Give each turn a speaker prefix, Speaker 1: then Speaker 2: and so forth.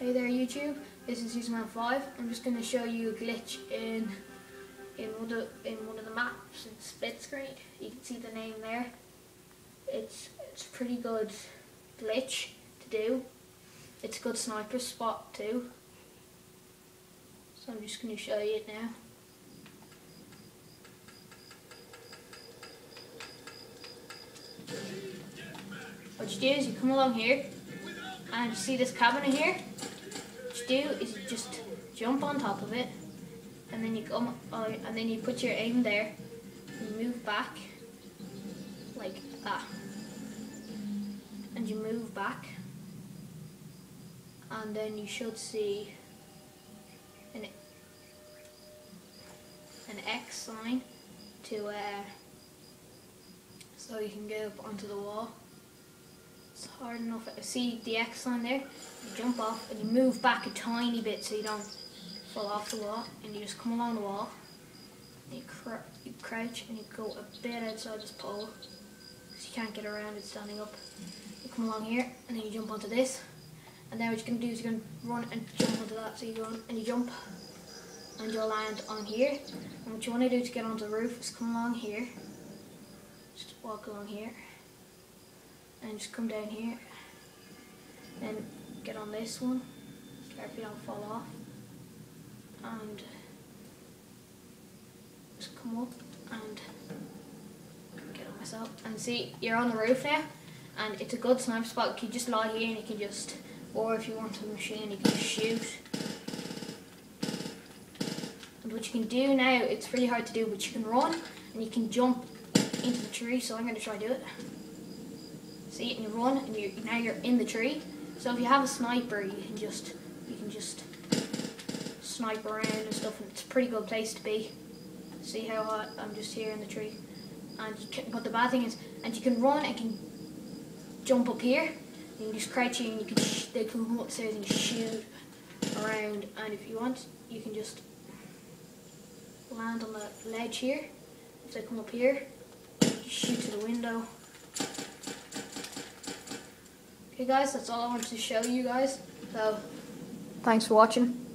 Speaker 1: Hey there YouTube, this is Userman 5. I'm just going to show you a glitch in in one of in one of the maps in split screen. You can see the name there. It's it's a pretty good glitch to do. It's a good sniper spot too. So I'm just going to show you it now. What you do is you come along here and you see this cabinet here you do is you just jump on top of it and then you come uh, and then you put your aim there you move back like that. And you move back and then you should see an an X sign to uh, so you can go up onto the wall hard enough. See the X on there? You jump off and you move back a tiny bit so you don't fall off the wall. And you just come along the wall. And you, cr you crouch and you go a bit outside this pole. Because you can't get around it standing up. You come along here and then you jump onto this. And then what you're going to do is you're going to run and jump onto that. So you on and you jump and you'll land on here. And what you want to do to get onto the roof is come along here. Just walk along here and just come down here. And get on this one. Carefully don't fall off. And just come up and get on myself. And see you're on the roof now and it's a good sniper spot. You can just lie here and you can just or if you want a machine you can shoot. And what you can do now it's really hard to do but you can run and you can jump into the tree so I'm going to try to do it See, it and you run, and you now you're in the tree. So if you have a sniper, you can just you can just snipe around and stuff, and it's a pretty good place to be. See how hot I'm just here in the tree, and can, but the bad thing is, and you can run and can jump up here. You can just crouch here, and you can they can come upstairs and shoot around. And if you want, you can just land on the ledge here. If they come up here, shoot to the window. Okay guys, that's all I wanted to show you guys. So, thanks for watching.